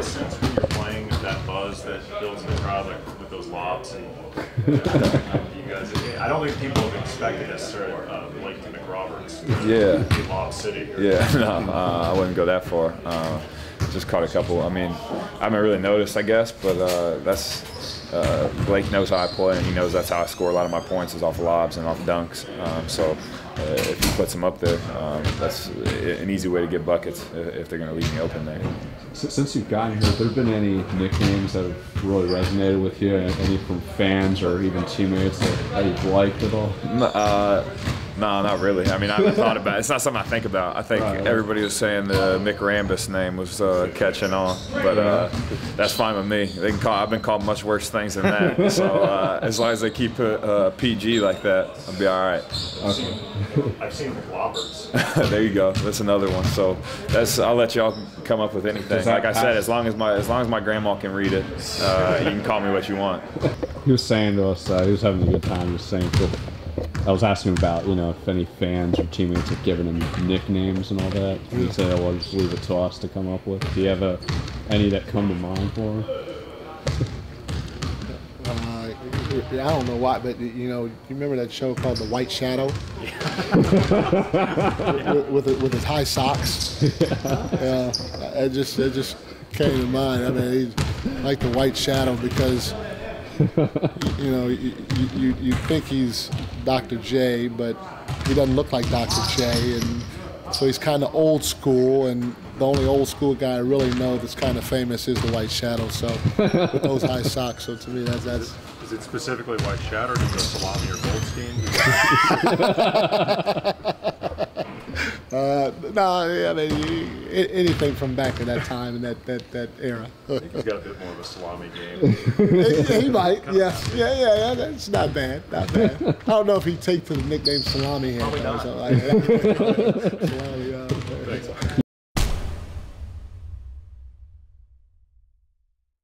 a sense when you're playing that buzz that builds in the crowd, like with those lobs and you guys? I don't think people have expected necessarily uh, Blake to McRoberts. Yeah. Lob City. Or, Yeah, no, uh, I wouldn't go that far. Uh, just caught a couple. I mean, I haven't really noticed, I guess, but uh, that's uh, Blake knows how I play, and he knows that's how I score a lot of my points is off lobs and off dunks. Um, so uh, if he puts them up there, um, that's an easy way to get buckets if, they're going to leave me open there. Since you've gotten here, have there been any nicknames that have really resonated with you? Any from fans or even teammates that, that you've liked at all? Uh, no, not really. I mean, I haven't thought about it. It's not something I think about. I think Right. everybody was saying the Mick Rambus name was uh, catching on, but uh, that's fine with me. They can call. I've been called much worse things than that. So uh, as long as they keep it uh, PG like that, I'll be all right. I've seen McRoberts. there you go. That's another one. So that's. I'll let y'all come up with anything. Like I said, as long as my as long as my grandma can read it, uh, you can call me what you want. He was saying to us, uh, he was having a good time. just saying, to, I was asking about, you know, if any fans or teammates have given him nicknames and all that. And he said, "I'll just leave it to us to come up with." Do you have a, any that come to mind for him? Uh, I don't know why, but you know, you remember that show called The White Shadow? with, with, with his high socks. Yeah, it just it just came to mind. I mean, he's like the White Shadow because you know you, you, you think he's Dr. J, but he doesn't look like Dr. J, and so he's kind of old school. And the only old school guy I really know that's kind of famous is the White Shadow. So with those high socks, so to me that's that's. Is it specifically White Shadow or is it Salami or Goldstein? Uh, no, I mean anything from back in that time and that that, that era. He's got a bit more of a salami game. yeah, he might. Yeah, yeah, yeah, yeah. That's not bad. Not bad. I don't know if he'd take to the nickname Salami. Probably not. so like that. Salami, yeah.